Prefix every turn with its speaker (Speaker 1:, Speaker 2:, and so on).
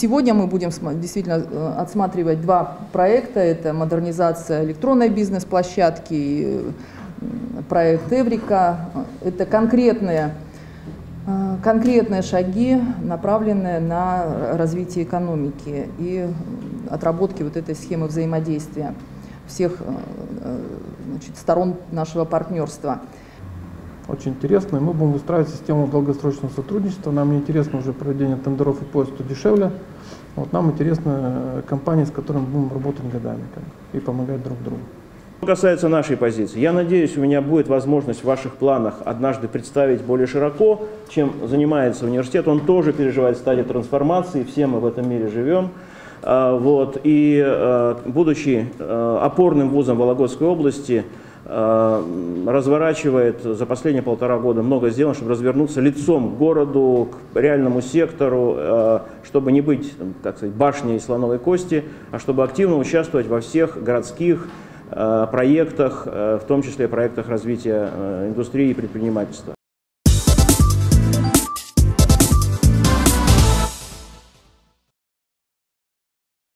Speaker 1: Сегодня мы будем действительно э, отсматривать два проекта. Это модернизация электронной бизнес-площадки, проект Эврика. Это конкретные, э, конкретные шаги, направленные на развитие экономики и отработки вот этой схемы взаимодействия всех э, значит, сторон нашего партнерства.
Speaker 2: Очень интересно. И мы будем выстраивать систему долгосрочного сотрудничества. Нам не интересно уже проведение тендеров и поиск, что дешевле. Вот нам интересны э, компании, с которыми будем работать годами как и помогать друг другу.
Speaker 3: Что касается нашей позиции, я надеюсь, у меня будет возможность в ваших планах однажды представить более широко, чем занимается университет. Он тоже переживает стадию трансформации, все мы в этом мире живем. А, Вот. И э, будучи э, опорным вузом Вологодской области, разворачивает за последние полтора года много сделано, чтобы развернуться лицом к городу, к реальному сектору, э, чтобы не быть, так сказать, башней слоновой кости, а чтобы активно участвовать во всех городских э, проектах, э, в том числе проектах развития э, индустрии и предпринимательства.